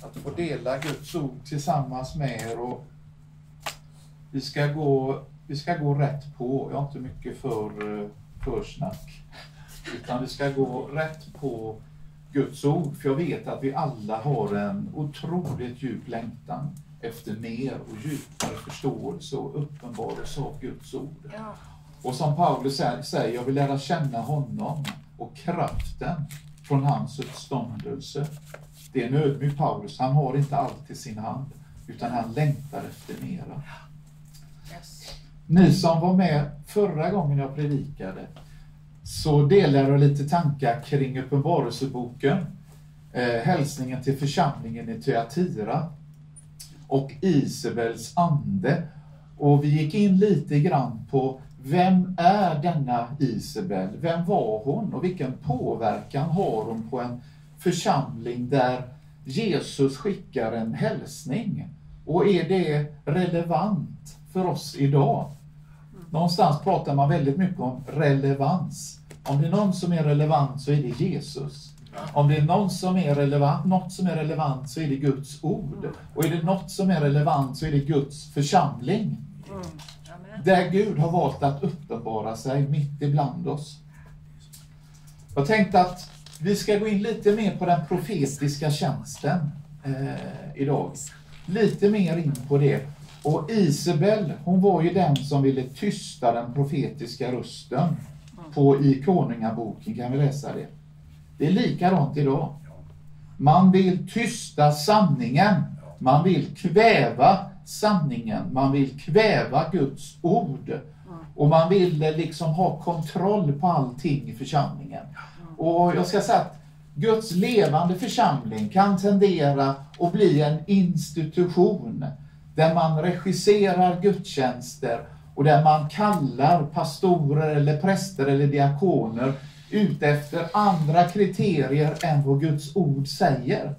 Att få dela Guds ord tillsammans med er. Och vi, ska gå, vi ska gå rätt på. Jag har inte mycket för försnack. Utan vi ska gå rätt på Guds ord. För jag vet att vi alla har en otroligt djup längtan efter mer och djupare förståelse och uppenbarelse av Guds ord. Ja. Och som Paulus säger, jag vill lära känna honom och kraften från hans uppståndelse. Det är en ödmjuk Paulus, han har inte allt i sin hand, utan han längtar efter mera. Yes. Ni som var med förra gången jag predikade, så delar jag lite tankar kring Uppenbarelseboken, eh, hälsningen till församlingen i Thyatira och Isabels ande. Och vi gick in lite grann på vem är denna Isabel? Vem var hon och vilken påverkan har hon på en församling där Jesus skickar en hälsning? Och är det relevant för oss idag? Någonstans pratar man väldigt mycket om relevans. Om det är någon som är relevant så är det Jesus. Om det är någon som är relevant, något som är relevant så är det Guds ord. Och är det något som är relevant så är det Guds församling. Där Gud har valt att uppenbara sig mitt ibland oss. Jag tänkte att vi ska gå in lite mer på den profetiska tjänsten eh, idag. Lite mer in på det. Och Isabel, hon var ju den som ville tysta den profetiska rösten. På, I Konungaboken kan vi läsa det. Det är likadant idag. Man vill tysta sanningen. Man vill kväva sanningen. Man vill kväva Guds ord. Och man vill eh, liksom ha kontroll på allting i församlingen. Och jag ska säga att Guds levande församling kan tendera att bli en institution där man regisserar gudstjänster och där man kallar pastorer eller präster eller diakoner utefter andra kriterier än vad Guds ord säger.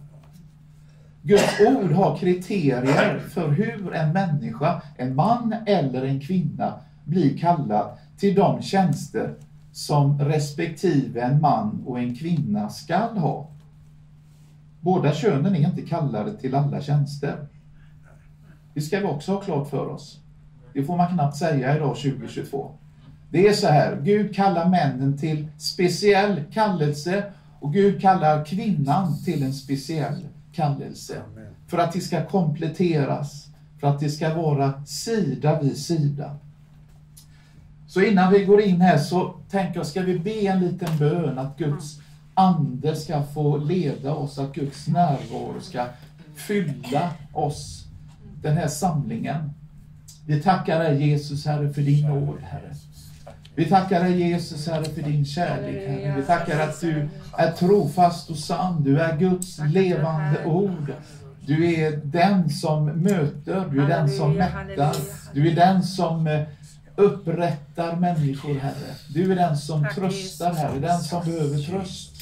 Guds ord har kriterier för hur en människa, en man eller en kvinna, blir kallad till de tjänster som respektive en man och en kvinna skall ha. Båda könen är inte kallade till alla tjänster. Det ska vi också ha klart för oss. Det får man knappt säga idag 2022. Det är så här, Gud kallar männen till speciell kallelse och Gud kallar kvinnan till en speciell kallelse. För att det ska kompletteras, för att det ska vara sida vid sida. Så innan vi går in här så tänker jag, ska vi be en liten bön att Guds ande ska få leda oss, att Guds närvaro ska fylla oss, den här samlingen. Vi tackar dig Jesus, Herre, för din nåd, Herre. Vi tackar dig Jesus, Herre, för din kärlek, Herre. Vi tackar att du är trofast och sann. Du är Guds levande ord. Du är den som möter, du är den som mättar. Du är den som eh, upprättar människor, Herre. Du är den som Tack, tröstar. Herre. Den som behöver tröst.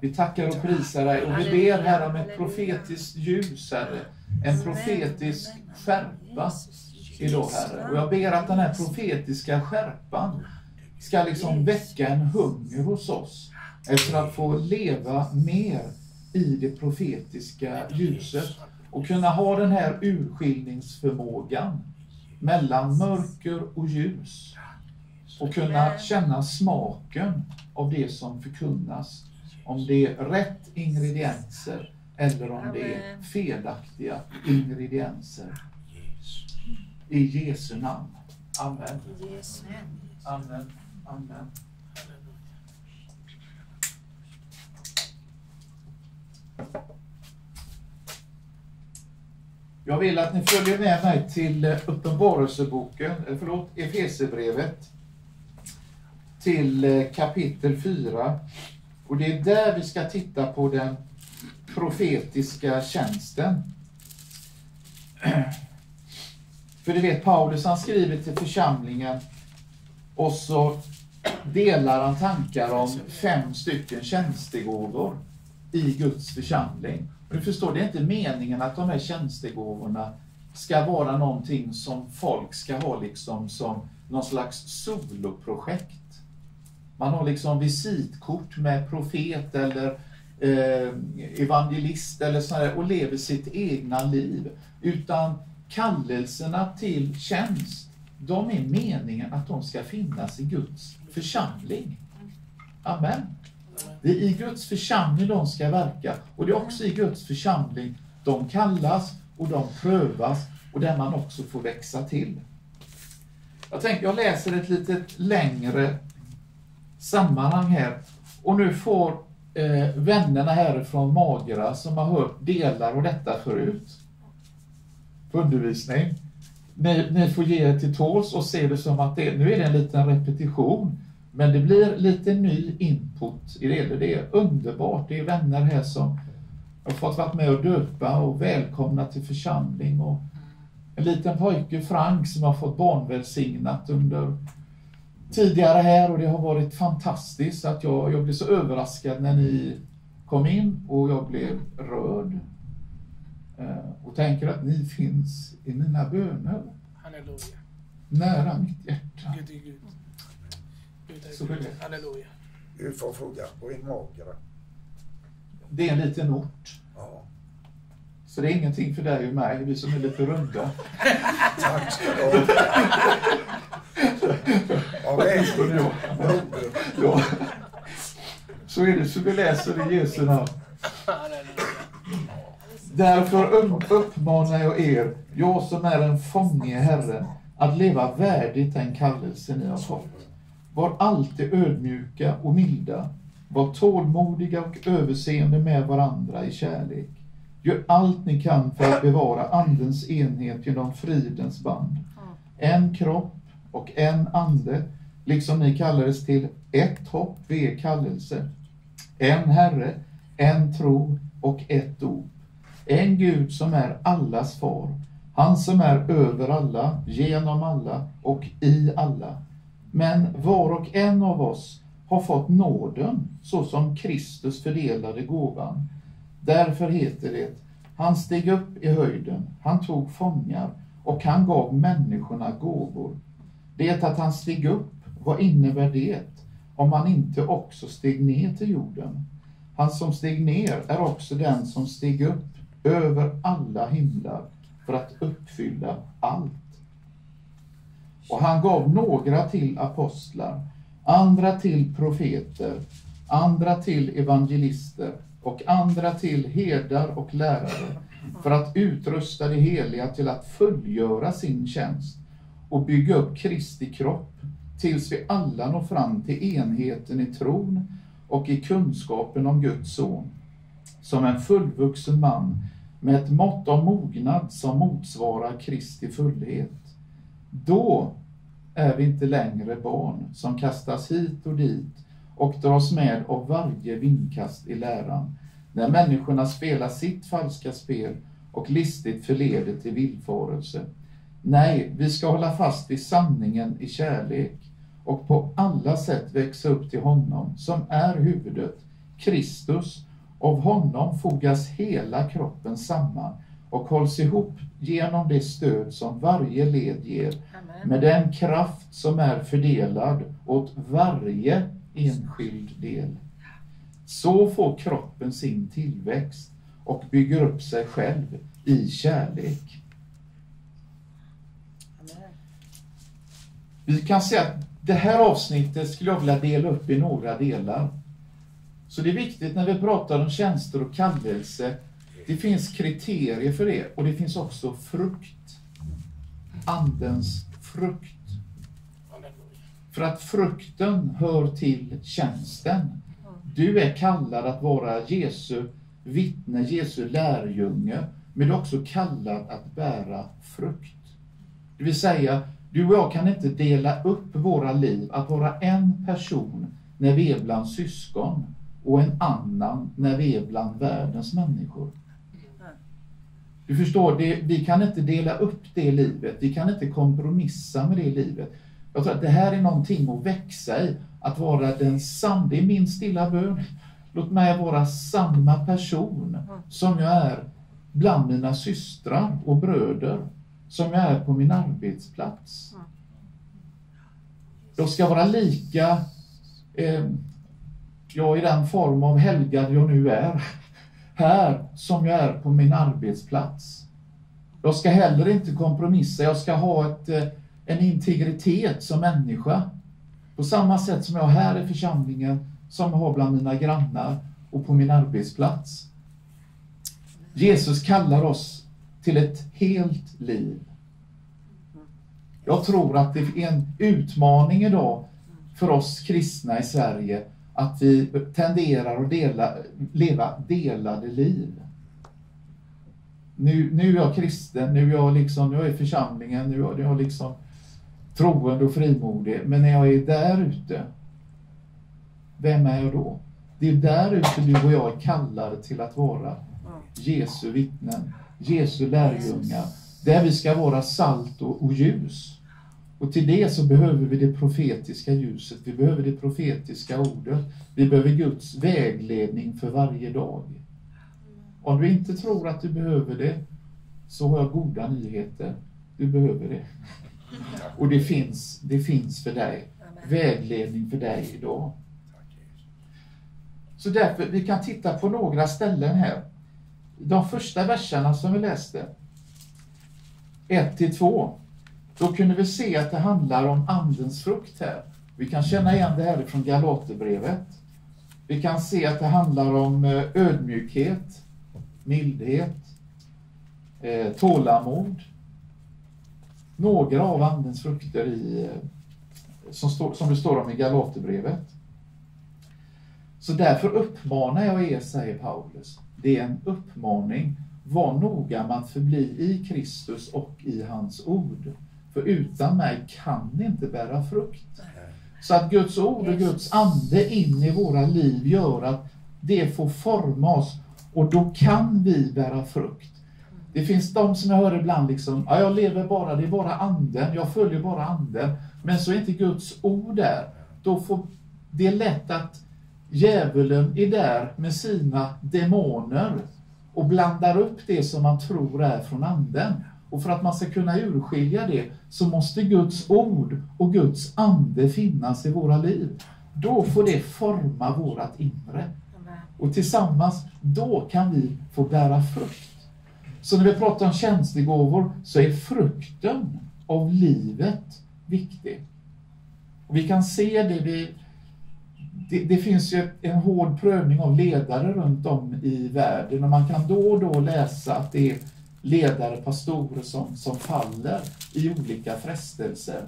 Vi tackar och prisar dig och vi ber, Herre, om ett profetiskt ljus, Herre. En profetisk skärpa idag, Herre. Och jag ber att den här profetiska skärpan ska liksom väcka en hunger hos oss efter att få leva mer i det profetiska ljuset och kunna ha den här urskiljningsförmågan mellan mörker och ljus och kunna känna smaken av det som förkunnas. Om det är rätt ingredienser eller om det är Amen. felaktiga ingredienser. I Jesu namn. Amen. Namn. Amen. Amen. Jag vill att ni följer med mig till eh, Uppenbarelseboken, eller förlåt, Efesierbrevet. Till eh, kapitel 4. Och det är där vi ska titta på den profetiska tjänsten. För du vet, Paulus han skriver till församlingen och så delar han tankar om fem stycken tjänstegåvor i Guds församling. Och du förstår, det är inte meningen att de här tjänstegåvorna ska vara någonting som folk ska ha liksom som någon slags soloprojekt. Man har liksom visitkort med profet eller eh, evangelist eller sådär och lever sitt egna liv. Utan kallelserna till tjänst, de är meningen att de ska finnas i Guds församling. Amen. Det är i Guds församling de ska verka och det är också i Guds församling de kallas och de prövas och där man också får växa till. Jag tänker jag läser ett lite längre sammanhang här och nu får eh, vännerna härifrån Magra som har hört delar av detta förut på undervisning. Ni, ni får ge er till tåls och se det som att det, nu är det en liten repetition men det blir lite ny input i det. Det är underbart. Det är vänner här som har fått vara med och döpa och välkomna till församling. Och en liten pojke, Frank, som har fått barnvälsignat under tidigare här och det har varit fantastiskt att jag, jag blev så överraskad när ni kom in och jag blev rörd eh, och tänker att ni finns i mina böner. Halleluja. Nära mitt hjärta. Gud Gud. Gud. Halleluja. Du får fråga på en magra. Det är en liten ort. Ja. Så det är ingenting för dig och mig, vi som är lite runda. Tack ska du ha. Ja, vänligt. Ja. Så är det, så vi läser i Jesu namn. Därför upp- uppmanar jag er, jag som är en fånge i Herren, att leva värdigt den kallelse ni har fått. Var alltid ödmjuka och milda. Var tålmodiga och överseende med varandra i kärlek. Gör allt ni kan för att bevara Andens enhet genom fridens band. En kropp och en ande, liksom ni kallades till ett hopp vid er kallelse. En Herre, en tro och ett dop. En Gud som är allas far, han som är över alla, genom alla och i alla. Men var och en av oss har fått nåden så som Kristus fördelade gåvan. Därför heter det, han steg upp i höjden, han tog fångar och han gav människorna gåvor. Det att han steg upp, vad innebär det om han inte också steg ner till jorden? Han som steg ner är också den som steg upp över alla himlar för att uppfylla allt. Och han gav några till apostlar, andra till profeter, andra till evangelister och andra till herdar och lärare för att utrusta de heliga till att fullgöra sin tjänst och bygga upp Kristi kropp tills vi alla når fram till enheten i tron och i kunskapen om Guds son som en fullvuxen man med ett mått av mognad som motsvarar Kristi fullhet. Då är vi inte längre barn som kastas hit och dit och dras med av varje vindkast i läran, när människorna spelar sitt falska spel och listigt förleder till villfarelse. Nej, vi ska hålla fast vid sanningen i kärlek och på alla sätt växa upp till honom som är huvudet, Kristus. Av honom fogas hela kroppen samman och hålls ihop genom det stöd som varje led ger Amen. med den kraft som är fördelad åt varje enskild del. Så får kroppen sin tillväxt och bygger upp sig själv i kärlek. Amen. Vi kan säga att det här avsnittet skulle jag vilja dela upp i några delar. Så det är viktigt när vi pratar om tjänster och kallelse, det finns kriterier för det och det finns också frukt. Andens frukt. För att frukten hör till tjänsten. Du är kallad att vara Jesu vittne, Jesu lärjunge, men du är också kallad att bära frukt. Det vill säga, du och jag kan inte dela upp våra liv, att vara en person när vi är bland syskon och en annan när vi är bland världens människor. Du förstår, det, vi kan inte dela upp det livet, vi kan inte kompromissa med det livet. Jag tror att det här är någonting att växa i, att vara den samma, det är min stilla bön. Låt mig vara samma person som jag är bland mina systrar och bröder, som jag är på min arbetsplats. Jag ska vara lika eh, jag i den form av helgad jag nu är, här som jag är på min arbetsplats. Jag ska heller inte kompromissa, jag ska ha ett, eh, en integritet som människa. På samma sätt som jag här i församlingen, som jag har bland mina grannar och på min arbetsplats. Jesus kallar oss till ett helt liv. Jag tror att det är en utmaning idag för oss kristna i Sverige att vi tenderar att dela, leva delade liv. Nu, nu är jag kristen, nu är jag, liksom, nu är jag i församlingen, nu är jag liksom troende och frimodig. Men när jag är där ute, vem är jag då? Det är där ute du och jag är kallade till att vara Jesu vittnen, Jesu lärjungar, där vi ska vara salt och, och ljus. Och till det så behöver vi det profetiska ljuset, vi behöver det profetiska ordet, vi behöver Guds vägledning för varje dag. Om du inte tror att du behöver det, så har jag goda nyheter. Du behöver det. Och det finns, det finns för dig. Vägledning för dig idag. Så därför, vi kan titta på några ställen här. De första verserna som vi läste, 1 till 2, då kunde vi se att det handlar om andens frukt här. Vi kan känna igen det här från Galaterbrevet. Vi kan se att det handlar om eh, ödmjukhet, mildhet, eh, tålamod. Några av andens frukter i, eh, som, stå, som det står om i Galaterbrevet. Så därför uppmanar jag er, säger Paulus. Det är en uppmaning. Var noga med att förbli i Kristus och i hans ord. För utan mig kan ni inte bära frukt. Så att Guds ord och Guds ande in i våra liv gör att det får forma oss och då kan vi bära frukt. Det finns de som jag hör ibland liksom, ja, jag lever bara, det är bara anden, jag följer bara anden. Men så är inte Guds ord där. Då får, det är lätt att djävulen är där med sina demoner och blandar upp det som man tror är från anden. Och för att man ska kunna urskilja det så måste Guds ord och Guds ande finnas i våra liv. Då får det forma vårat inre. Och tillsammans, då kan vi få bära frukt. Så när vi pratar om tjänstegåvor så är frukten av livet viktig. Och vi kan se det, vi, det, det finns ju en hård prövning av ledare runt om i världen och man kan då och då läsa att det är ledare, pastorer som, som faller i olika frestelser.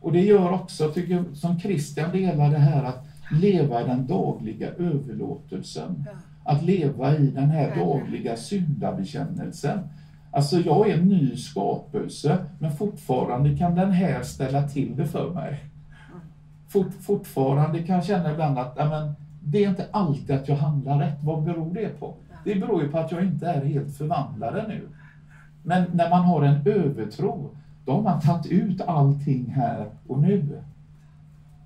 Och det gör också, tycker jag, som Christian delar det här att leva i den dagliga överlåtelsen. Att leva i den här dagliga syndabekännelsen. Alltså jag är en ny skapelse, men fortfarande kan den här ställa till det för mig. Fort, fortfarande kan jag känna ibland att ja, men, det är inte alltid att jag handlar rätt. Vad beror det på? Det beror ju på att jag inte är helt förvandlad nu. Men när man har en övertro, då har man tagit ut allting här och nu.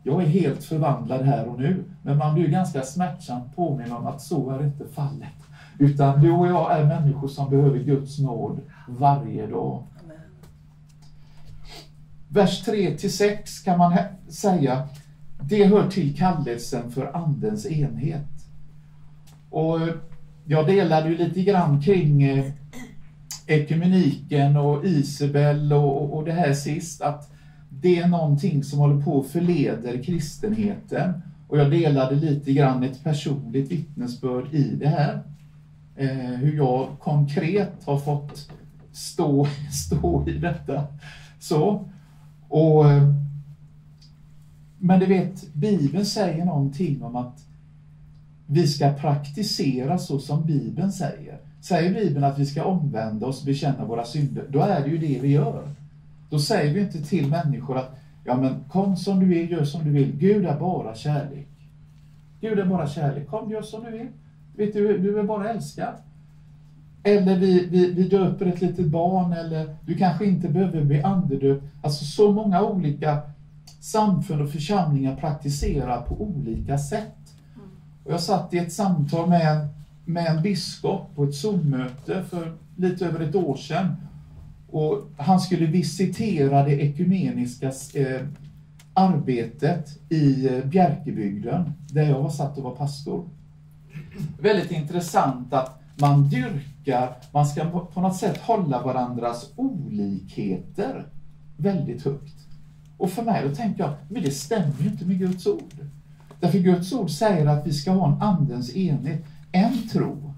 Jag är helt förvandlad här och nu, men man blir ganska smärtsamt påminn om att så är inte fallet. Utan du och jag är människor som behöver Guds nåd varje dag. Amen. Vers 3 till 6 kan man säga, det hör till kallelsen för andens enhet. Och jag delade ju lite grann kring eh, ekumeniken och Isabel och, och, och det här sist, att det är någonting som håller på att förleder kristenheten. Och jag delade lite grann ett personligt vittnesbörd i det här. Eh, hur jag konkret har fått stå, stå i detta. Så. Och, eh, men du vet, Bibeln säger någonting om att vi ska praktisera så som Bibeln säger. Säger Bibeln att vi ska omvända oss och bekänna våra synder, då är det ju det vi gör. Då säger vi inte till människor att ja men kom som du är, gör som du vill. Gud är bara kärlek. Gud är bara kärlek. Kom, gör som du vill. Vet du, du är bara älskad. Eller vi, vi, vi döper ett litet barn eller du kanske inte behöver bli andedöpt. Alltså så många olika samfund och församlingar praktiserar på olika sätt. Jag satt i ett samtal med en, med en biskop på ett Zoom-möte för lite över ett år sedan. Och han skulle visitera det ekumeniska eh, arbetet i eh, Bjärkebygden, där jag var satt och var pastor. Väldigt intressant att man dyrkar, man ska på på något sätt hålla varandras olikheter väldigt högt. Och för mig, då tänker jag, men det stämmer ju inte med Guds ord. Därför Guds ord säger att vi ska ha en andens enhet, en tro.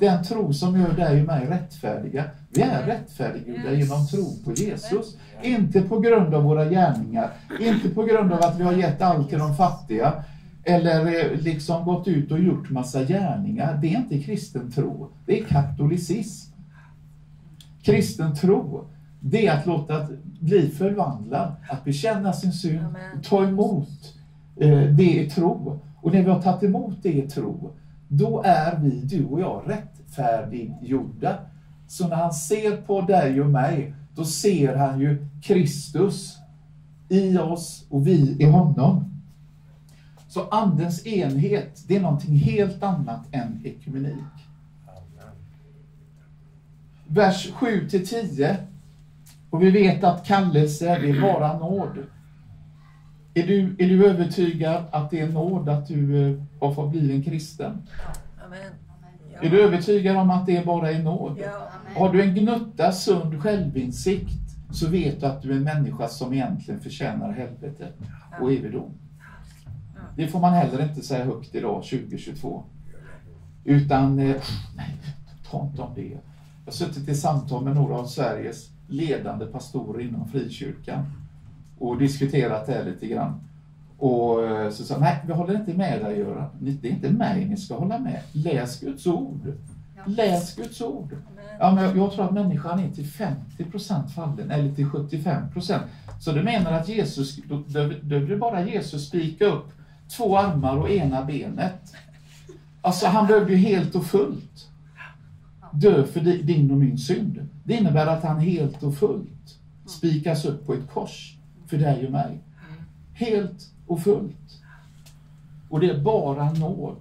Den tro som gör dig och mig rättfärdiga. Vi är rättfärdiggjorda genom tro på Jesus. Inte på grund av våra gärningar, inte på grund av att vi har gett allt till de fattiga eller eh, liksom gått ut och gjort massa gärningar. Det är inte kristen tro, det är katolicism. Kristen tro, det är att låta bli förvandlad, att bekänna sin synd, Amen. ta emot Eh, det är tro. Och när vi har tagit emot det i tro, då är vi, du och jag, rättfärdiggjorda. Så när han ser på dig och mig, då ser han ju Kristus i oss och vi i honom. Så andens enhet, det är någonting helt annat än ekumenik. Vers 7-10, Och vi vet att kallelse är bara nåd. Är du, är du övertygad att det är nåd att du eh, har fått bli en kristen? Amen. Är du övertygad om att det bara är nåd? Ja. Har du en gnutta sund självinsikt så vet du att du är en människa som egentligen förtjänar helvete och evidom. Det får man heller inte säga högt idag, 2022. Utan, eh, nej, ta inte om det. Jag har suttit i samtal med några av Sveriges ledande pastorer inom frikyrkan och diskuterat det lite grann. Och eh, så sa nej, vi håller inte med dig Göran. Det är inte mig ni ska hålla med. Läs Guds ord. Läs Guds ord. Ja, men jag, tror att människan är till 50% fallen, eller till 75%. Så du menar att Jesus, då behöver- behövde bara Jesus spika upp två armar och ena benet. Alltså han behövde ju helt och fullt dö för di- din och min synd. Det innebär att han helt och fullt spikas upp på ett kors för dig och mig. Helt och fullt. Och det är bara nåd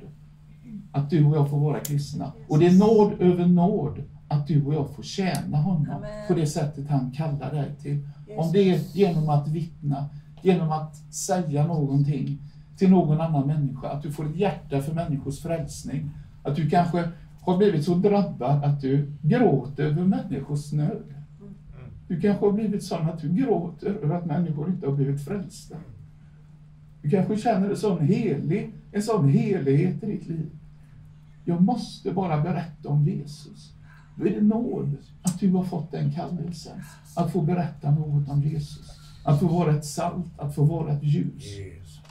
att du och jag får vara kristna. Och det är nåd över nåd att du och jag får tjäna honom Amen. på det sättet han kallar dig till. Om det är genom att vittna, genom att säga någonting till någon annan människa, att du får ett hjärta för människors frälsning. Att du kanske har blivit så drabbad att du gråter över människors nöd. Du kanske har blivit sån att du gråter över att människor inte har blivit frälsta. Du kanske känner en sån helig, en sån helighet i ditt liv. Jag måste bara berätta om Jesus. Då är det nåd att du har fått den kallelsen. Att få berätta något om Jesus. Att få vara ett salt, att få vara ett ljus.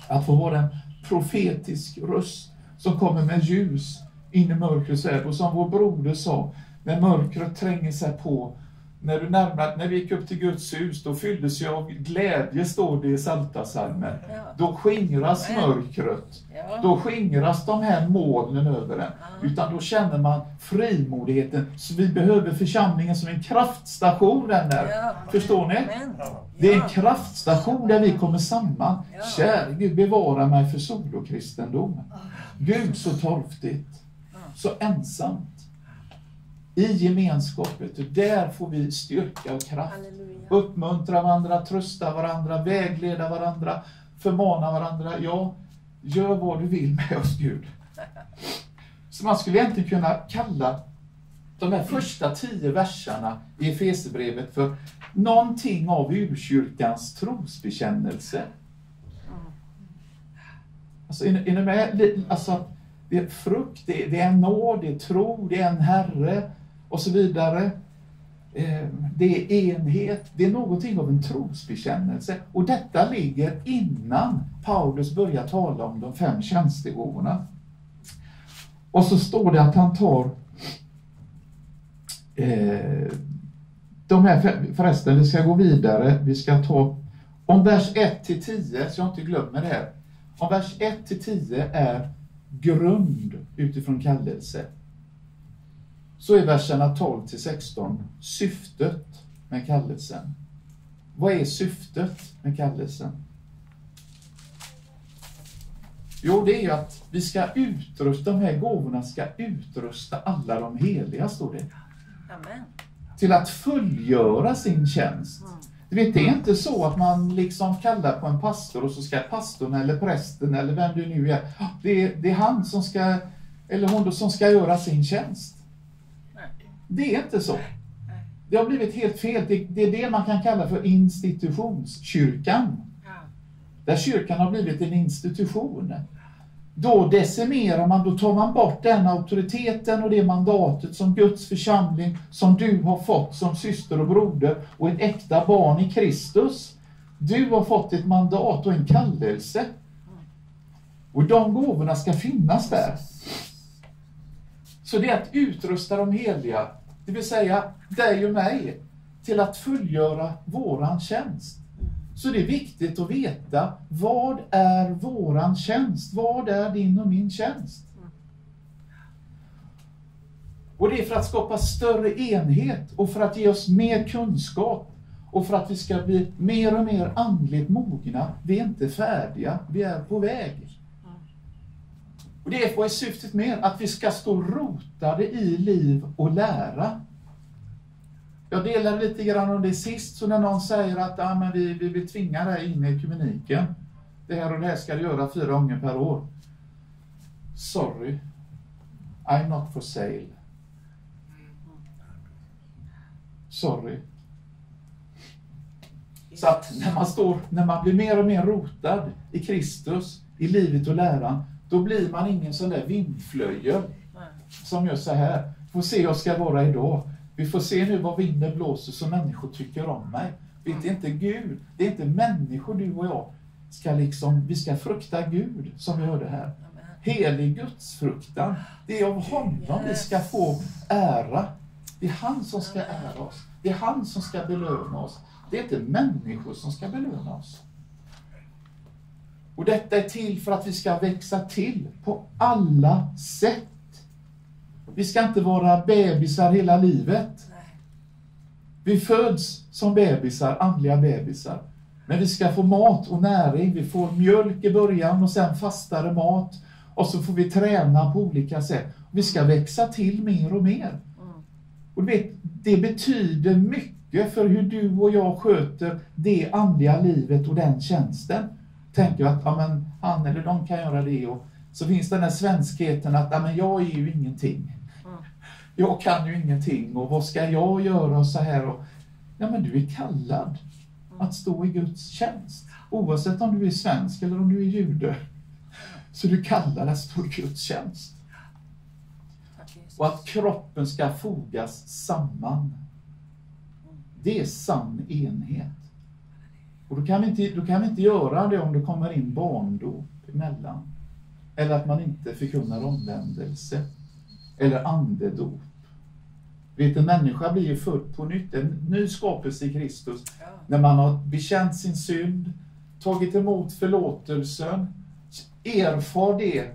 Att få vara en profetisk röst som kommer med ljus in i mörkrets värld. Och som vår broder sa, när mörkret tränger sig på, när, du närmar, när vi gick upp till Guds hus, då fylldes jag av glädje, står det i Psaltarpsalmen. Ja. Då skingras Amen. mörkret. Ja. Då skingras de här molnen över en. Utan då känner man frimodigheten. Så vi behöver församlingen som en kraftstation, där. Ja. Förstår ni? Det är en Ja. kraftstation där vi kommer samman. Ja. Käre Gud, bevara mig för solokristendom. Gud, så torftigt. Så ensamt. I gemenskapet, där får vi styrka och kraft. Halleluja. Uppmuntra varandra, trösta varandra, vägleda varandra, förmana varandra. Ja, gör vad du vill med oss Gud. Så man skulle egentligen kunna kalla de här första tio verserna i Efesierbrevet för någonting av urkyrkans trosbekännelse. Alltså, är, ni- är ni med? Alltså, det är frukt, det är, det är en nåd, det är tro, det är en Herre och så vidare. Eh, det är enhet, det är någonting av en trosbekännelse. Och detta ligger innan Paulus börjar tala om de fem tjänstegåvorna. Och så står det att han tar eh, de här fem, förresten, vi ska gå vidare. Vi ska ta om vers 1 till 10, så jag inte glömmer det här. Om vers 1 till 10 är grund utifrån kallelse så är verserna 12 till 16 syftet med kallelsen. Vad är syftet med kallelsen? Jo, det är ju att vi ska utrusta, de här gåvorna ska utrusta alla de heliga, står det. Amen. Till att fullgöra sin tjänst. Du vet, det är inte så att man liksom kallar på en pastor och så ska pastorn eller prästen eller vem det nu är, det är, det är han som ska, eller hon då som ska göra sin tjänst. Det är inte så. Det har blivit helt fel. Det, det är det man kan kalla för institutionskyrkan. Ja. Där kyrkan har blivit en institution. Då decimerar man, då tar man bort den auktoriteten och det mandatet som Guds församling, som du har fått som syster och broder och ett äkta barn i Kristus. Du har fått ett mandat och en kallelse. Och de gåvorna ska finnas där. Så det är att utrusta de heliga, det vill säga dig och mig, till att fullgöra våran tjänst. Så det är viktigt att veta, vad är våran tjänst? Vad är din och min tjänst? Och det är för att skapa större enhet och för att ge oss mer kunskap och för att vi ska bli mer och mer andligt mogna. Vi är inte färdiga, vi är på väg. Och det är vad är syftet med att vi ska stå rotade i liv och lära. Jag delade lite grann om det sist, så när någon säger att ah, men vi, vi vill tvinga dig in i ekumeniken. Det här och det här ska du göra fyra gånger per år. Sorry, I'm not for sale. Sorry. Så att när man, står, när man blir mer och mer rotad i Kristus, i livet och läran, då blir man ingen sån där vindflöjel som gör så här. Får se hur jag ska vara idag. Vi får se nu vad vinden blåser så människor tycker om mig. Vet det är inte Gud, det är inte människor du och jag ska liksom, vi ska frukta Gud som vi hörde här. Helig gudsfruktan. Det är av honom vi ska få ära. Det är han som ska ära oss. Det är han som ska belöna oss. Det är inte människor som ska belöna oss. Och detta är till för att vi ska växa till på alla sätt. Vi ska inte vara bebisar hela livet. Vi föds som bebisar, andliga bebisar. Men vi ska få mat och näring. Vi får mjölk i början och sen fastare mat. Och så får vi träna på olika sätt. Vi ska växa till mer och mer. Mm. Och du vet, det betyder mycket för hur du och jag sköter det andliga livet och den tjänsten. Tänker jag att ja, men, han eller de kan göra det. Och så finns den här svenskheten att ja, men jag är ju ingenting. Mm. Jag kan ju ingenting och vad ska jag göra och så här. Och, ja, men du är kallad att stå i Guds tjänst. Oavsett om du är svensk eller om du är jude. Så du är kallad att stå i Guds tjänst. Och att kroppen ska fogas samman. Det är sann enhet. Och då kan, vi inte, då kan vi inte göra det om det kommer in barndop emellan. Eller att man inte förkunnar omvändelse. Eller andedop. Vet, en människa blir ju född på nytt, en ny skapelse i Kristus. Ja. När man har bekänt sin synd, tagit emot förlåtelsen, erfar det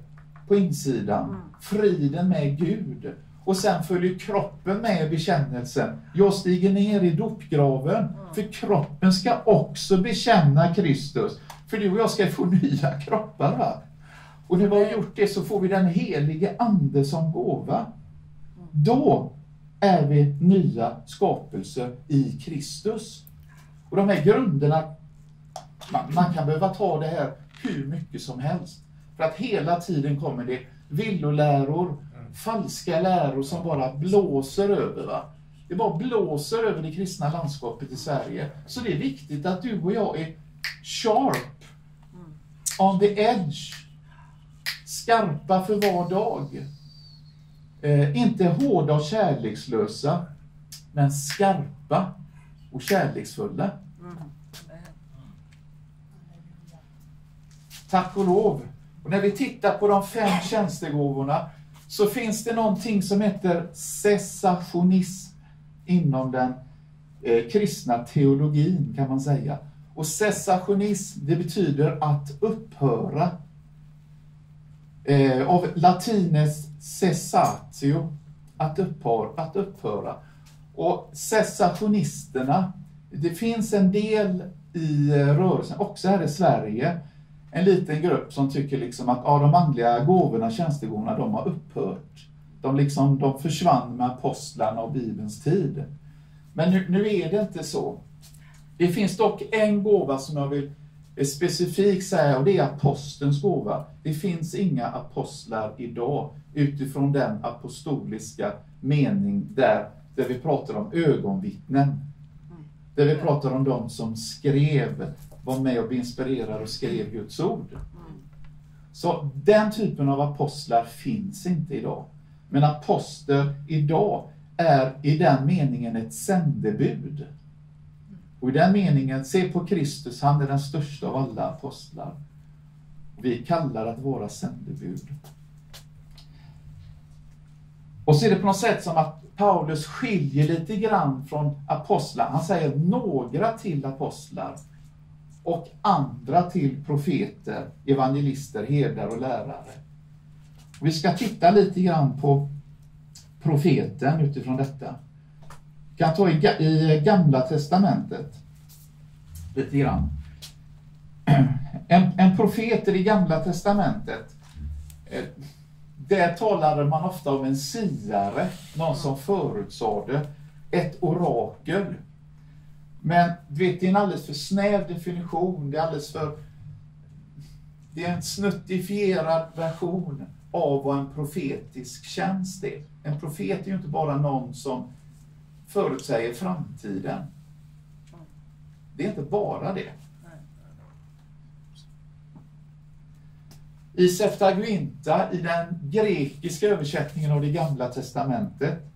på insidan, Mm. friden med Gud. Och sen följer kroppen med i bekännelsen. Jag stiger ner i dopgraven, för kroppen ska också bekänna Kristus. För du och jag ska få nya kroppar. Va? Och när vi har gjort det så får vi den helige Ande som gåva. Då är vi nya skapelser i Kristus. Och de här grunderna, man, man kan behöva ta det här hur mycket som helst. För att hela tiden kommer det villoläror, falska läror som bara blåser över. Va? Det bara blåser över det kristna landskapet i Sverige. Så det är viktigt att du och jag är sharp, on the edge, skarpa för var dag. Eh, inte hårda och kärlekslösa, men skarpa och kärleksfulla. Mm. Tack och lov. Och när vi tittar på de fem tjänstegåvorna så finns det någonting som heter cessationism inom den eh, kristna teologin kan man säga. Och cessationism det betyder att upphöra. Eh, av latinets cessatio, att upphöra. Att upphöra. Och cessationisterna, det finns en del i eh, rörelsen, också här i Sverige, en liten grupp som tycker liksom att ah, de andliga gåvorna, tjänstegåvorna, de har upphört. De, liksom, de försvann med apostlarna och Bibelns tid. Men nu, nu är det inte så. Det finns dock en gåva som jag vill eh, specifikt säga och det är apostelns gåva. Det finns inga apostlar idag utifrån den apostoliska mening där, där vi pratar om ögonvittnen. Där vi pratar om de som skrev, var med och inspirerade och skrev Guds ord. Så den typen av apostlar finns inte idag. Men apostel idag är i den meningen ett sändebud. Och i den meningen, se på Kristus, han är den största av alla apostlar. Vi kallar att vara sändebud. Och så är det på något sätt som att Paulus skiljer lite grann från apostlar. Han säger några till apostlar och andra till profeter, evangelister, herdar och lärare. Och vi ska titta lite grann på profeten utifrån detta. Vi kan ta i Gamla Testamentet lite grann. En, en profet i det Gamla Testamentet, eh, där talade man ofta om en siare, någon som förutsade ett orakel. Men du vet, det är en alldeles för snäv definition, det är alldeles för... Det är en snuttifierad version av vad en profetisk tjänst är. En profet är ju inte bara någon som förutsäger framtiden. Det är inte bara det. I Septuaginta, i den grekiska översättningen av det gamla testamentet,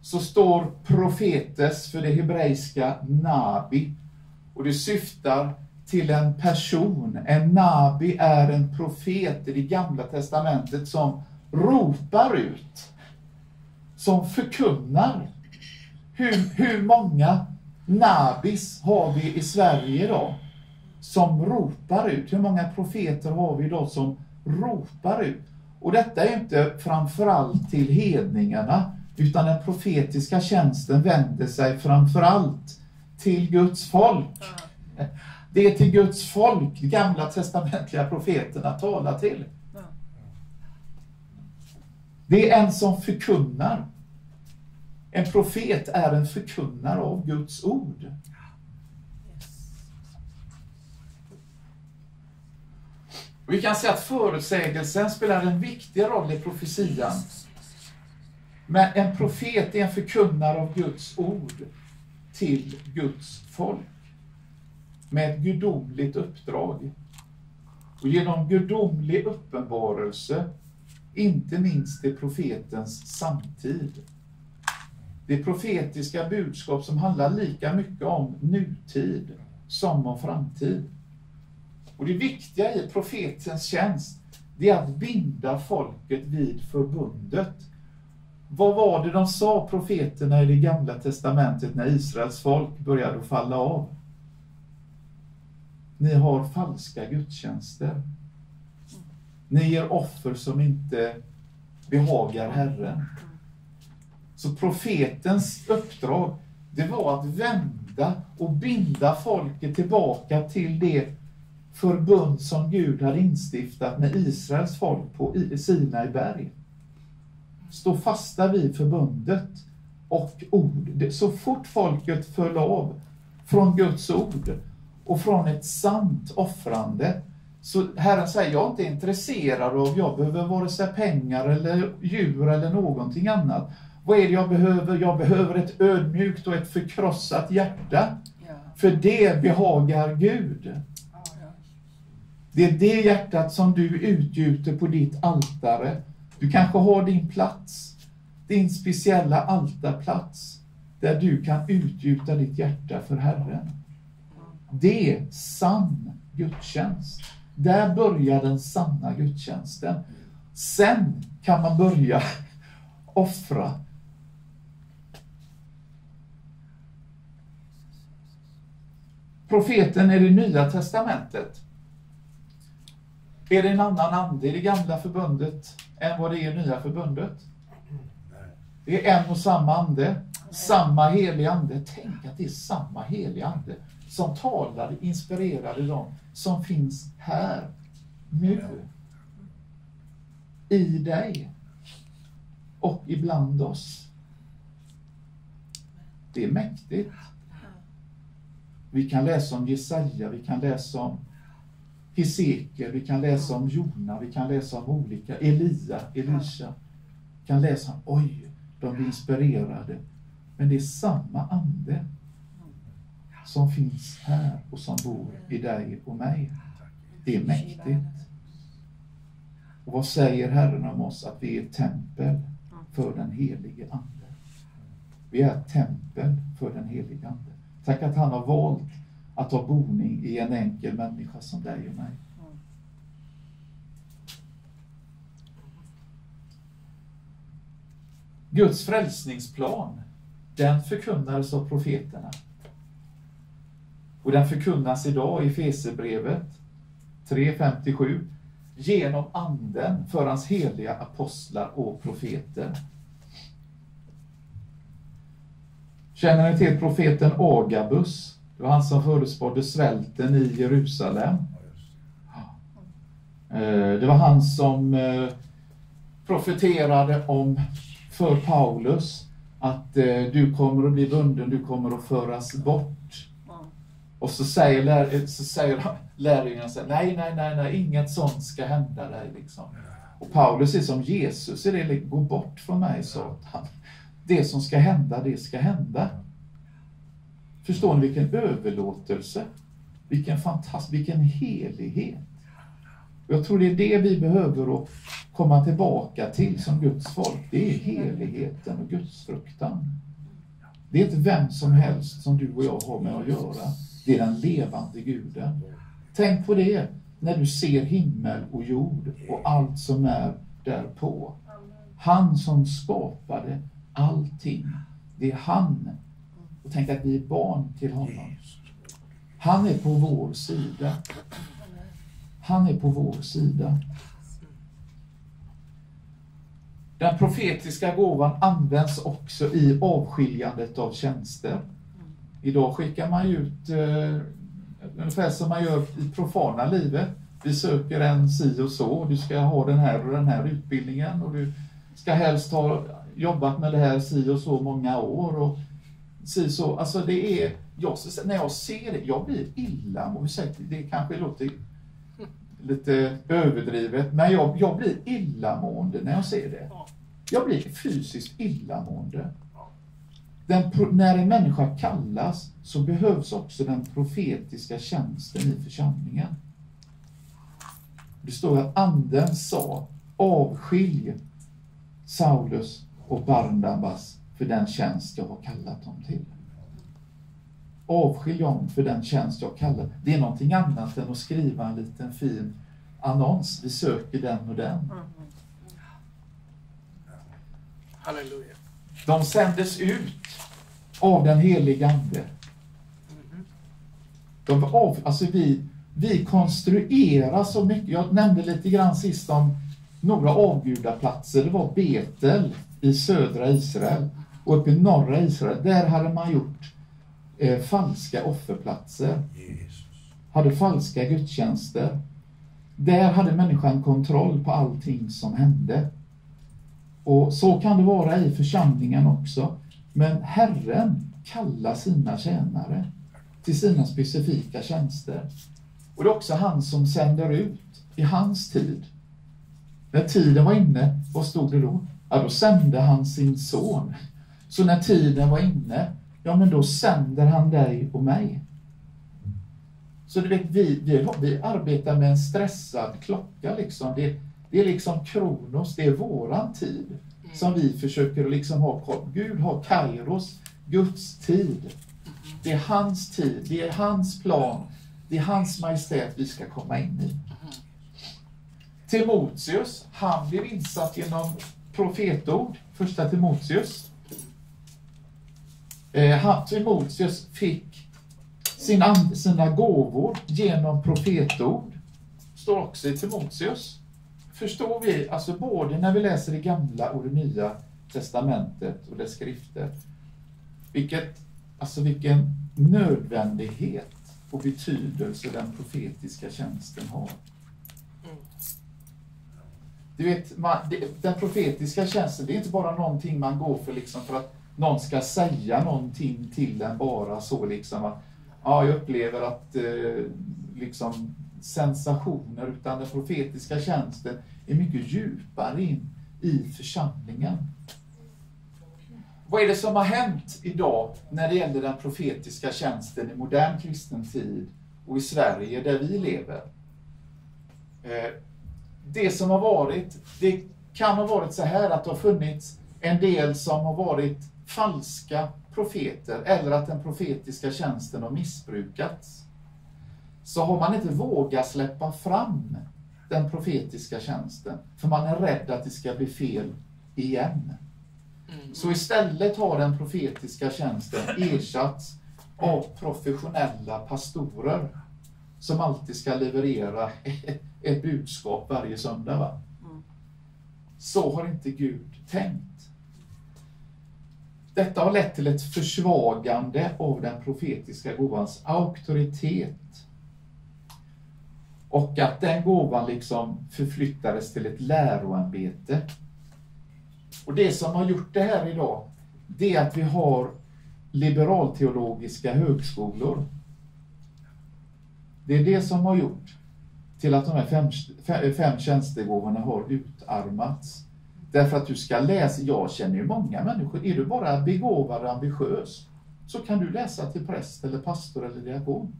så står profetes för det hebreiska nabi. Och det syftar till en person. En nabi är en profet i det gamla testamentet som ropar ut, som förkunnar. Hur, hur många nabis har vi i Sverige idag som ropar ut? Hur många profeter har vi idag som ropar ut? Och detta är inte framförallt till hedningarna, utan den profetiska tjänsten vänder sig framförallt till Guds folk. Det är till Guds folk gamla testamentliga profeterna talar till. Det är en som förkunnar. En profet är en förkunnare av Guds ord. Och vi kan säga att förutsägelsen spelar en viktig roll i profetian. Men en profet är en förkunnare av Guds ord till Guds folk. Med ett gudomligt uppdrag. Och genom gudomlig uppenbarelse, inte minst i profetens samtid. Det profetiska budskap som handlar lika mycket om nutid som om framtid. Och det viktiga i profetens tjänst, det är att binda folket vid förbundet. Vad var det de sa, profeterna i det gamla testamentet, när Israels folk började falla av? Ni har falska gudstjänster. Ni ger offer som inte behagar Herren. Så profetens uppdrag, det var att vända och binda folket tillbaka till det förbund som Gud hade instiftat med Israels folk på Sinai berg. Stå fasta vid förbundet och ord. Så fort folket föll av från Guds ord och från ett sant offrande så Herren säger, jag är inte intresserad av, jag behöver vare sig pengar eller djur eller någonting annat. Vad är det jag behöver? Jag behöver ett ödmjukt och ett förkrossat hjärta. Ja. För det behagar Gud. Ja, ja. Det är det hjärtat som du utgjuter på ditt altare. Du kanske har din plats, din speciella altarplats, där du kan utgjuta ditt hjärta för Herren. Det är sann gudstjänst. Där börjar den sanna gudstjänsten. Sen kan man börja offra. Profeten i det nya testamentet. Är det en annan ande i det gamla förbundet än vad det är i nya förbundet? Det är en och samma ande, samma heliga ande. Tänk att det är samma heliga ande som talar, inspirerade dem som finns här, nu. I dig. Och ibland oss. Det är mäktigt. Vi kan läsa om Jesaja, vi kan läsa om Hesekiel, vi kan läsa om Jona, vi kan läsa om olika, Elia, Elisha. Vi kan läsa om, oj, de blir inspirerade. Men det är samma ande som finns här och som bor i dig och mig. Det är mäktigt. Och vad säger Herren om oss? Att vi är ett tempel för den helige Ande. Vi är ett tempel för den helige Ande. Tack att han har valt att ha boning i en enkel människa som dig och mig. Guds frälsningsplan, den förkunnades av profeterna. Och den förkunnas idag i Fesebrevet 3.57 genom anden för hans heliga apostlar och profeter. Känner ni till profeten Agabus? Det var han som förutspådde svälten i Jerusalem. Eh, det var han som eh, profeterade om för Paulus att eh, du kommer att bli bunden, du kommer att föras bort. Och så säger, lär, så säger lärjungarna så här, nej, nej, nej, nej, inget sånt ska hända dig. Liksom. Och Paulus är som Jesus är det, gå bort från mig, Satan. Det som ska hända, det ska hända. Förstår ni vilken överlåtelse? Vilken fantastisk, vilken helighet. Jag tror det är det vi behöver att komma tillbaka till som Guds folk. Det är heligheten och Guds fruktan. Det är inte vem som helst som du och jag har med att göra. Det är den levande guden. Tänk på det när du ser himmel och jord och allt som är därpå. Han som skapade allting. Det är han. Och tänk att vi är barn till honom. Han är på vår sida. Han är på vår sida. Den profetiska gåvan används också i avskiljandet av tjänster. Idag skickar man ut eh, ungefär som man gör i profana livet. Vi söker en si och så, du ska ha den här och den här utbildningen och du ska helst ha jobbat med det här si och så många år. Och Precis så, alltså det är, jag, när jag ser det, jag blir illamående. Det kanske låter lite överdrivet, men jag, jag blir illamående när jag ser det. Jag blir fysiskt illamående. Den, när en människa kallas så behövs också den profetiska tjänsten i församlingen. Det står att anden sa avskilj Saulus och Barnabas för den tjänst jag har kallat dem till. Avskilj dem för den tjänst jag kallar. Det är någonting annat än att skriva en liten fin annons. Vi söker den och den. Halleluja. De sändes ut av den helige Ande. De var av, alltså vi, vi konstruerar så mycket. Jag nämnde lite grann sist om några avgudaplatser. Det var Betel i södra Israel och uppe i norra Israel. Där hade man gjort eh, falska offerplatser. Jesus. Hade falska gudstjänster. Där hade människan kontroll på allting som hände. Och så kan det vara i församlingen också. Men Herren kallar sina tjänare till sina specifika tjänster. Och det är också han som sänder ut i hans tid. När tiden var inne, vad stod det då? Ja, då sände han sin son. Så när tiden var inne, ja men då sänder han dig och mig. Så du vet, vi, vi, vi arbetar med en stressad klocka liksom. Det, det är liksom Kronos, det är våran tid som vi försöker liksom ha koll. Gud har Kairos, Guds tid. Det är hans tid, det är hans plan, det är hans majestät vi ska komma in i. Timoteus, han blev insatt genom profetord, första Timoteus. Eh, han, Timoteus fick sin and, sina gåvor genom profetord. Står också i Timoteus. Förstår vi, alltså både när vi läser det gamla och det nya testamentet och dess skrifter, vilket, alltså vilken nödvändighet och betydelse den profetiska tjänsten har. Du vet, man, det, den profetiska tjänsten, det är inte bara någonting man går för liksom för att någon ska säga någonting till en bara så liksom att ja, jag upplever att eh, liksom sensationer, utan den profetiska tjänsten är mycket djupare in i församlingen. Vad är det som har hänt idag när det gäller den profetiska tjänsten i modern kristen tid och i Sverige där vi lever? Eh, det som har varit, det kan ha varit så här att det har funnits en del som har varit falska profeter eller att den profetiska tjänsten har missbrukats. Så har man inte vågat släppa fram den profetiska tjänsten för man är rädd att det ska bli fel igen. Så istället har den profetiska tjänsten ersatts av professionella pastorer som alltid ska leverera ett budskap varje söndag. Va? Så har inte Gud tänkt. Detta har lett till ett försvagande av den profetiska gåvans auktoritet. Och att den gåvan liksom förflyttades till ett läroämbete. Och det som har gjort det här idag, det är att vi har liberalteologiska högskolor. Det är det som har gjort till att de här fem, fem tjänstegåvorna har utarmats. Därför att du ska läsa, jag känner ju många människor, är du bara begåvad och ambitiös så kan du läsa till präst eller pastor eller diakon.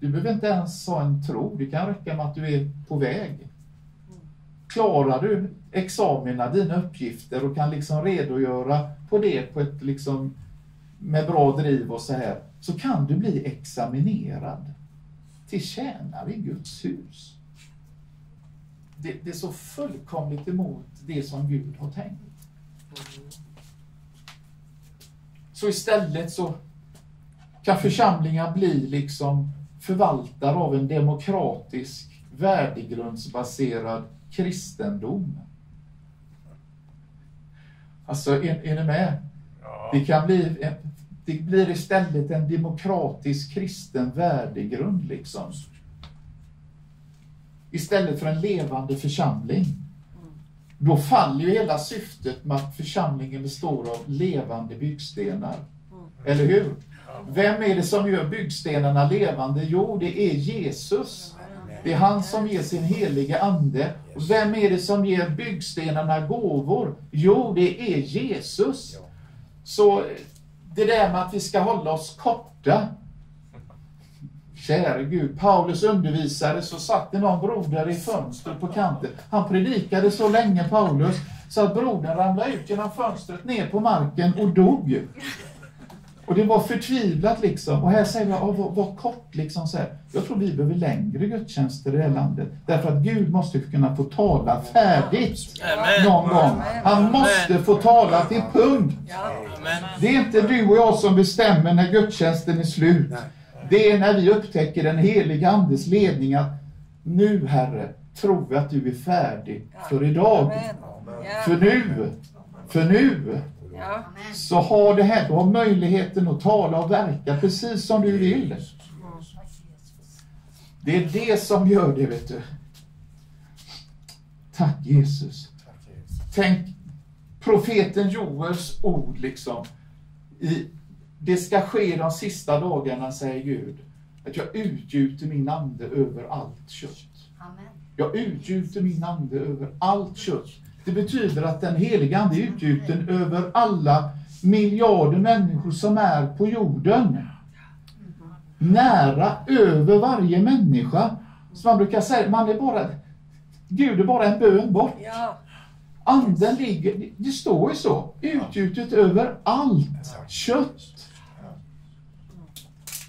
Du behöver inte ens ha en tro, det kan räcka med att du är på väg. Klarar du examina, dina uppgifter och kan liksom redogöra på det på ett liksom med bra driv och så här, så kan du bli examinerad till tjänare i Guds hus. Det, det är så fullkomligt emot det som Gud har tänkt. Så istället så kan församlingar bli liksom förvaltare av en demokratisk värdegrundsbaserad kristendom. Alltså, är, är ni med? Det kan bli det blir istället en demokratisk kristen värdegrund liksom. Istället för en levande församling. Då faller ju hela syftet med att församlingen består av levande byggstenar. Eller hur? Vem är det som gör byggstenarna levande? Jo, det är Jesus. Det är han som ger sin heliga ande. Och vem är det som ger byggstenarna gåvor? Jo, det är Jesus. Så det där med att vi ska hålla oss korta. Käre Gud, Paulus undervisade så satt det någon broder i fönstret på kanten. Han predikade så länge Paulus så att brodern ramlade ut genom fönstret ner på marken och dog. Och det var förtvivlat liksom. Och här säger jag, vad, vad kort liksom så här. Jag tror vi behöver längre gudstjänster i det här landet. Därför att Gud måste kunna få tala färdigt Amen. någon gång. Han måste få tala till punkt. Amen. Det är inte du och jag som bestämmer när gudstjänsten är slut. Det är när vi upptäcker den heliga Andes ledning att nu Herre, tror vi att du är färdig för idag. Amen. För nu, för nu Ja. så har det här, du har möjligheten att tala och verka precis som du vill. Det är det som gör det, vet du. Tack Jesus. Tänk profeten Joels ord liksom. I, det ska ske de sista dagarna, säger Gud, att jag utgjuter min ande över allt kött. Amen. Jag utgjuter min ande över allt kött. Det betyder att den heliga ande är utgjuten över alla miljarder människor som är på jorden. Nära över varje människa. Så man brukar säga, man är bara, Gud är bara en bön bort. Ja. Anden ligger, det står ju så, utgjutet över allt kött.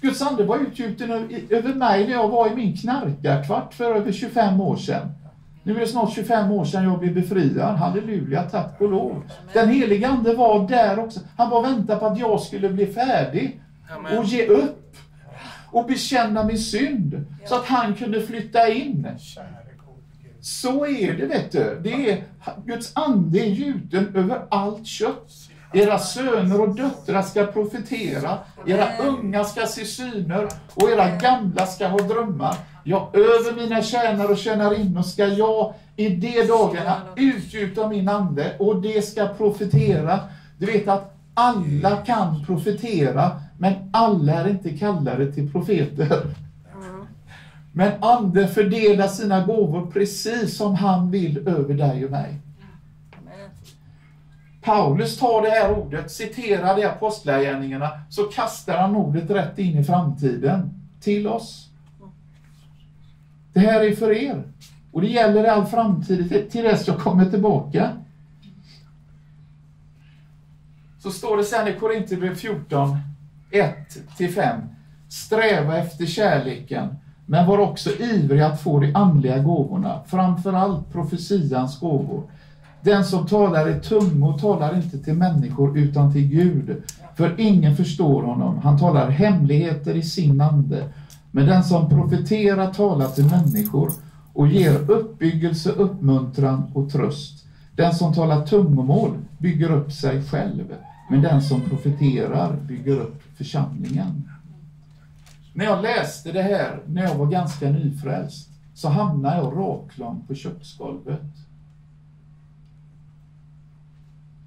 Guds ande var utgjuten över mig när jag var i min knarkarkvart för över 25 år sedan. Nu är det snart 25 år sedan jag blev befriad. Halleluja, tack och lov. Den helige ande var där också. Han bara väntade på att jag skulle bli färdig och ge upp och bekänna min synd så att han kunde flytta in. Så är det, vet du. Det är, Guds ande är gjuten över allt kött. Era söner och döttrar ska profetera, era unga ska se syner och era gamla ska ha drömmar. Ja, över mina tjänare och tjänarinnor ska jag i de dagarna utgjuta min ande och det ska profetera. Du vet att alla kan profetera Men alla är inte kallade till profeter. Men Anden fördelar sina gåvor precis som han vill över dig och mig. Paulus tar det här ordet, citerar det i Apostlagärningarna, så kastar han ordet rätt in i framtiden, till oss. Det här är för er. Och det gäller i all framtid till- till dess jag kommer tillbaka. Så står det sen i Korinthierbrevet 14, 1-5. Sträva efter kärleken, men var också ivrig att få de andliga gåvorna, framförallt profetians gåvor. Den som talar i tungor talar inte till människor utan till Gud, för ingen förstår honom. Han talar hemligheter i sin ande. Men den som profeterar talar till människor och ger uppbyggelse, uppmuntran och tröst. Den som talar tungomål bygger upp sig själv, men den som profeterar bygger upp församlingen. När jag läste det här, när jag var ganska nyfrälst, så hamnade jag raklång på köksgolvet.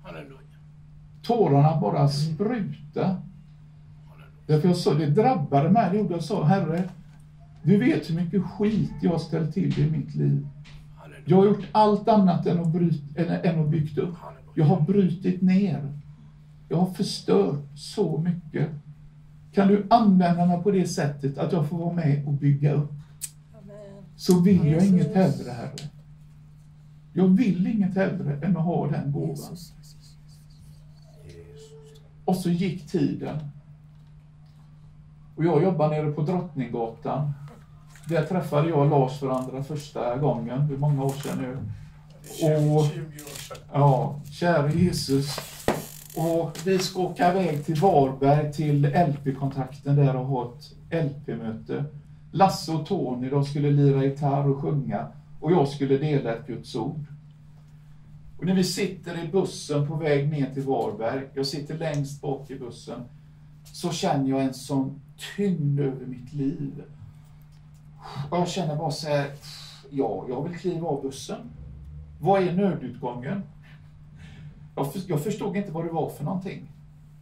Halleluja. Tårarna bara spruta. Därför jag sa, det drabbade mig, det gjorde jag sa, Herre, du vet hur mycket skit jag har ställt till i mitt liv. Jag har gjort allt annat än att, bryt, än, än att byggt upp. Jag har brutit ner. Jag har förstört så mycket. Kan du använda mig på det sättet att jag får vara med och bygga upp? Så vill jag inget hellre, Herre. Jag vill inget hellre än att ha den gåvan. Och så gick tiden. Och jag jobbar nere på Drottninggatan. Där träffade jag och Lars varandra första gången, det är många år sedan nu. Och- 20 år sedan. Ja, käre Jesus. Och vi ska åka iväg till Varberg till LP-kontakten där och ha ett LP-möte. Lasse och Tony, de skulle lira gitarr och sjunga och jag skulle dela ett Guds ord. Och när vi sitter i bussen på väg ner till Varberg, jag sitter längst bak i bussen, så känner jag en sån tyngd över mitt liv. Och jag känner bara så här, ja, jag vill kliva av bussen. Vad är nödutgången? Jag, för, jag förstod inte vad det var för någonting.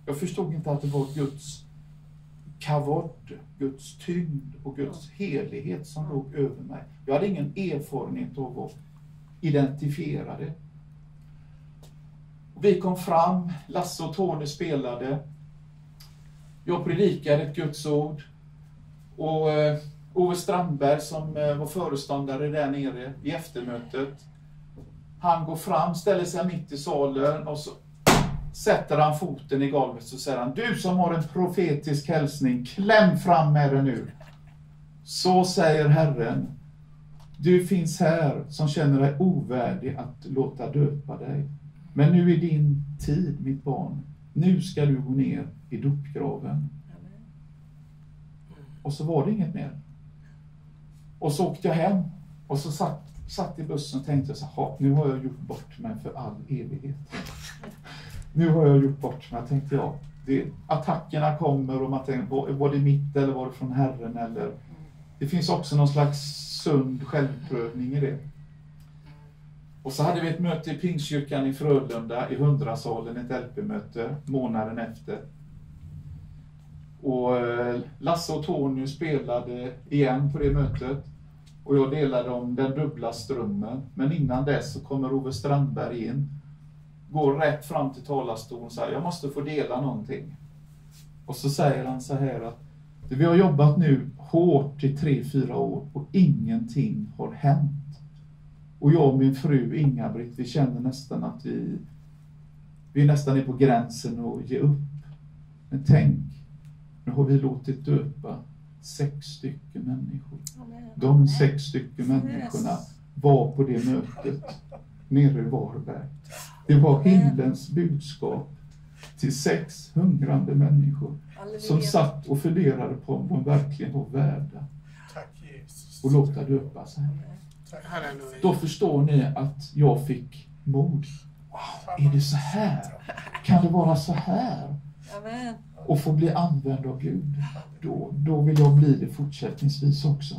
Jag förstod inte att det var Guds kavod, Guds tyngd och Guds helighet som låg över mig. Jag hade ingen erfarenhet av att identifiera det. Vi kom fram, Lasse och Tony spelade. Jag predikade ett Guds ord. Och eh, Ove Strandberg som eh, var föreståndare där nere i eftermötet. Han går fram, ställer sig mitt i salen och så sätter han foten i golvet så säger han Du som har en profetisk hälsning, kläm fram med den nu. Så säger Herren. Du finns här som känner dig ovärdig att låta döpa dig. Men nu är din tid, mitt barn. Nu ska du gå ner i dopgraven. Och så var det inget mer. Och så åkte jag hem och så satt, satt i bussen och tänkte så här, nu har jag gjort bort mig för all evighet. Nu har jag gjort bort mig, tänkte jag. Det, attackerna kommer och man tänker, var, var det mitt eller var det från Herren? Eller, det finns också någon slags sund självprövning i det. Och så hade vi ett möte i Pingstkyrkan i Frölunda i hundrasalen, ett LP-möte, månaden efter. Och eh, Lasse och Tony spelade igen på det mötet. Och jag delade om den dubbla strömmen. Men innan dess så kommer Ove Strandberg in. Går rätt fram till talarstolen och säger, jag måste få dela någonting. Och så säger han så här att vi har jobbat nu hårt i tre, fyra år och ingenting har hänt. Och jag och min fru Inga-Britt, vi känner nästan att vi, vi nästan är på gränsen att ge upp. Men tänk, nu har vi låtit döpa sex stycken människor. Amen. De sex stycken människorna var på det mötet nere i Varberg. Det var himlens budskap till sex hungrande människor som satt och funderade på om de verkligen var värda att låta döpa sig. Då förstår ni att jag fick mod. Wow, är det så här? Kan det vara så här? Amen. Och få bli använd av Gud? Då, då vill jag bli det fortsättningsvis också.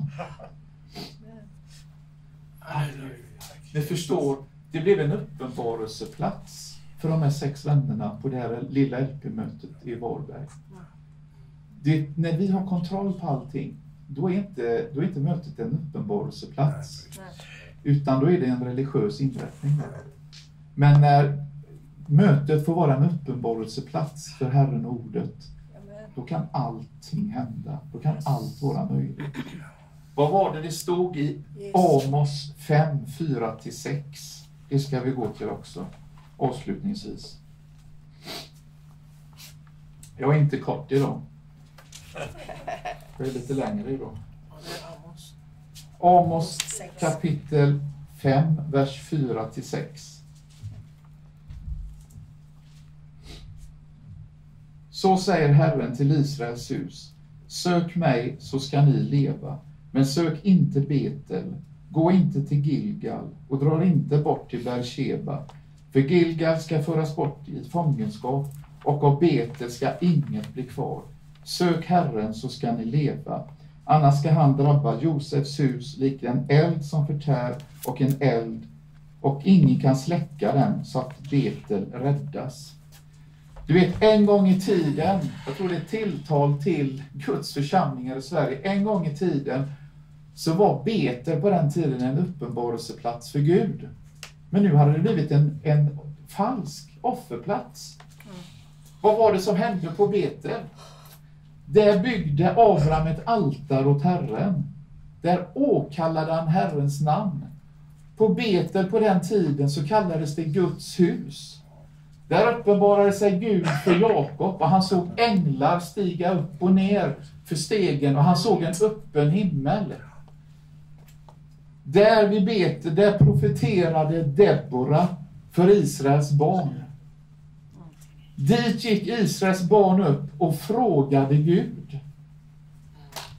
Halleluja. Ni förstår, det blev en uppenbarelseplats för de här sex vännerna på det här lilla LP-mötet i Varberg. Det, när vi har kontroll på allting, då är inte, då är inte mötet en uppenbarelseplats. Nej. Utan då är det en religiös inrättning. Men när mötet får vara en uppenbarelseplats för Herren och ordet, då kan allting hända. Då kan allt vara möjligt. Vad var det det stod i Amos 5, 4-6? Det ska vi gå till också, avslutningsvis. Jag är inte kort idag. Jag är lite längre idag. Det Amos. Kapitel 5, vers 4-6. Så säger Herren till Israels hus. Sök mig så ska ni leva, men sök inte Betel. Gå inte till Gilgal och dra inte bort till Beersheba. För Gilgal ska föras bort i fångenskap och av Betel ska inget bli kvar. Sök Herren så ska ni leva. Annars ska han drabba Josefs hus lik en eld som förtär och en eld och ingen kan släcka den så att Betel räddas. Du vet, en gång i tiden, jag tror det är tilltal till Guds församlingar i Sverige, en gång i tiden så var Betel på den tiden en uppenbarelseplats för Gud. Men nu hade det blivit en, en falsk offerplats. Vad var det som hände på Betel? Där byggde Abraham ett altare åt Herren. Där åkallade han Herrens namn. På Betel på den tiden så kallades det Guds hus. Där uppenbarade sig Gud för Jakob och han såg änglar stiga upp och ner för stegen och han såg en öppen himmel. Där vid Betel, där profeterade Deborah för Israels barn. Dit gick Israels barn upp och frågade Gud.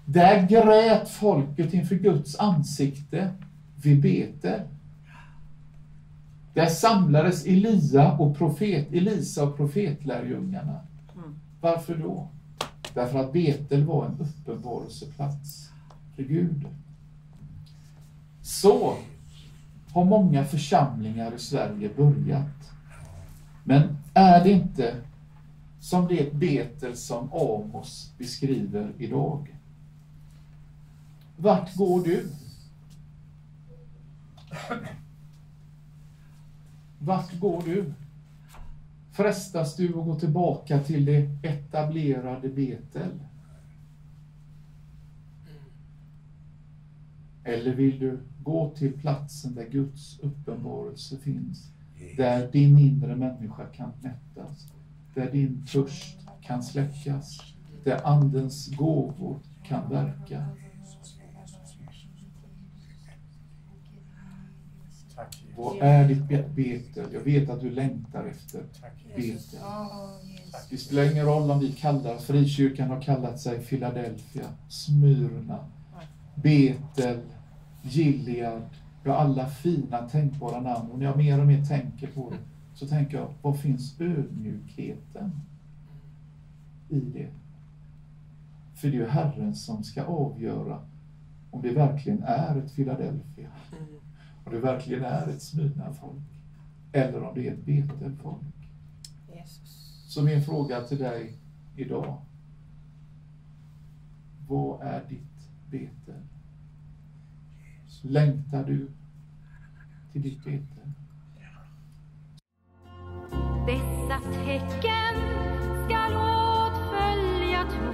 Där grät folket inför Guds ansikte vid Betel. Där samlades Elia och profet, Elisa och profetlärjungarna. Varför då? Därför att Betel var en uppenbarelseplats för Gud. Så har många församlingar i Sverige börjat. Men är det inte som det Betel som Amos beskriver idag? Vart går du? Vart går du? Frestas du att gå tillbaka till det etablerade Betel? Eller vill du gå till platsen där Guds uppenbarelse finns? Där din inre människa kan mättas. Där din törst kan släckas. Där Andens gåvor kan verka. Vad är ditt be- Betel? Jag vet att du längtar efter. Betel. Det spelar ingen roll om vi kallar, frikyrkan har kallat sig Philadelphia, Smyrna, Betel, Gilead, ja alla fina tänkbara namn. Och när jag mer och mer tänker på det så tänker jag, var finns ödmjukheten i det? För det är ju Herren som ska avgöra om det verkligen är ett Philadelphia, om det verkligen är ett Smyrna-folk, eller om det är ett Betel-folk. Så min fråga till dig idag. Vad är ditt bete? Längtar du till ditt bete? Dessa tecken skall åtfölja tro